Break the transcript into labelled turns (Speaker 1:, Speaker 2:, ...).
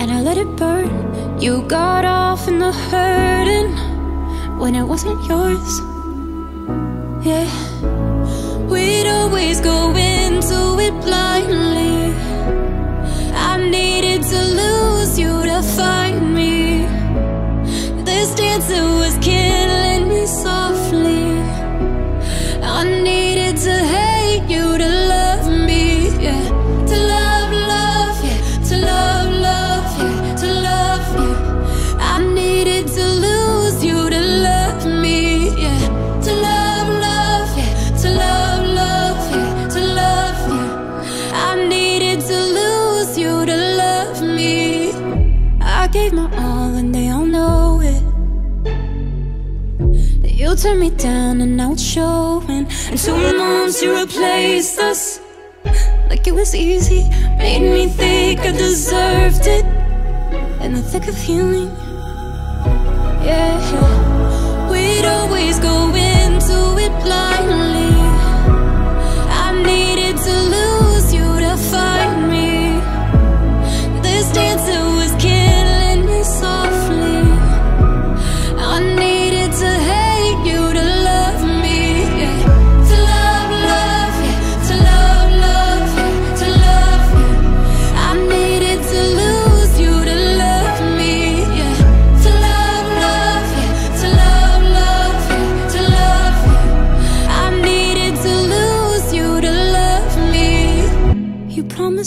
Speaker 1: and I let it burn. You got off in the hurting when it wasn't yours. Yeah, You turned me down and now it's showing. And two months you replaced us like it was easy. Made me think I deserved it in the thick of healing. Yeah, we'd always go into it blindly.